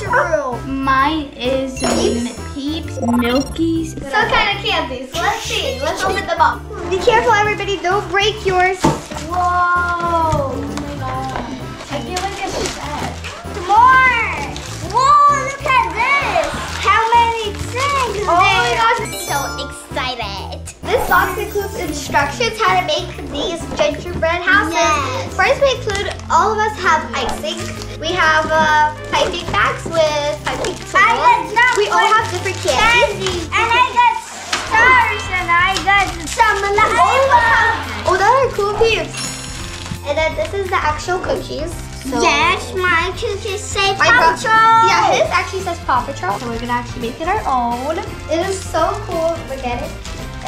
Mine is peeps, peeps milkies. Some kind of candies. Let's see. Let's open them up. Be careful, everybody. Don't break yours. Whoa. Oh my god. I feel like. More. Whoa, look at this. How many things Oh my gosh. So excited. This box includes instructions how to make these gingerbread houses. Yes. First, we include all of us have icing. We have a... Uh, piping bags with. I got that We all have different candies. And I got stars and I got some Oh, oh, that are cool peeps. And then this is the actual cookies. So Yes, my cookies say My Paw Patrol. Yeah, his actually says Paw Patrol, so we're gonna actually make it our own. It is so cool. Look at it.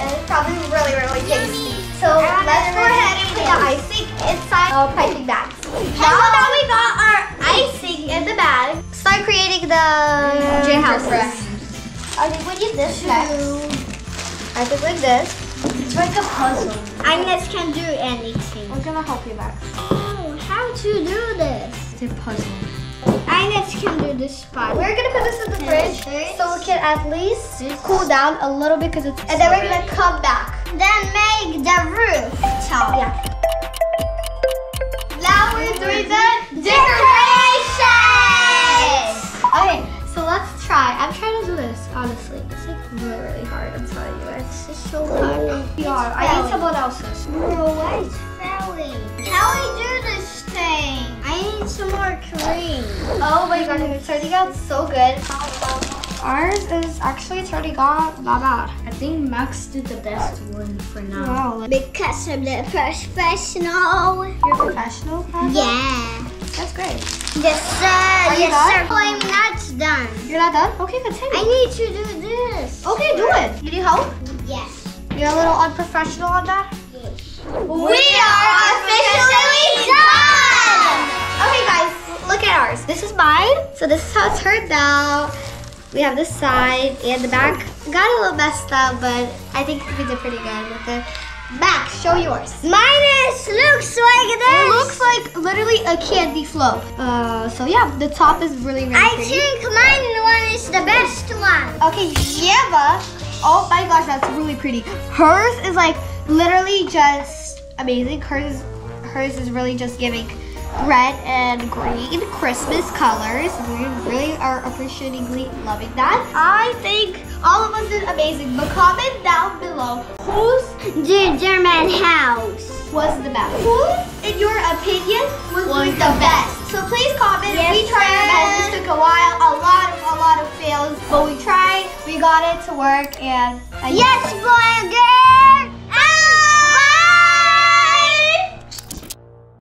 And it's probably really, really tasty. So let's go ahead and put the icing inside oh, our piping bags. Now the J houses. I think we need this next. I think like this. It's like a puzzle. Agnes can do anything. We're gonna help you, back. Oh, how to do this? It's a puzzle. Agnes can do this part. We're gonna put this in the fridge so we can at least cool down a little bit because it's. And then we're gonna come back. Then make the roof top. Yeah. Now we're doing the really, really hard. I'm telling you. It's just so hard. Yeah, I need someone else's. Bro, why is failing? How we do this thing? I need some more cream. Oh my god, it's turning out so good. Ours is actually turning out not bad. I think Max did the best one for now. Wow. Because I'm the professional. You're professional? Kyle? Yeah. That's great. Yes, sir. Are yes, done? sir. Done. You're not done? Okay, continue. I need to do this. Okay, do it. You need help? Yes. You're a little unprofessional on that? Yes. We are officially done! Okay guys, look at ours. This is mine. So this is how it turned out. We have the side and the back. Got a little messed up, but I think we did pretty good with the back. Show yours. Mine is looks like this. It looks like literally a candy float. Uh, so yeah, the top is really, really I pretty. think mine one is the best one. Okay, Yeva. Oh my gosh, that's really pretty. Hers is like literally just amazing. Hers, hers is really just giving red and green Christmas colors. We really are appreciatingly loving that. I think all of us did amazing. But comment down below who's The German house. Was the best. Who, in your opinion, was, Was the best? So please comment. Yes, we tried our best. This took a while, a lot of, a lot of fails, but we tried. We got it to work, and uh, Yes, boy and girl.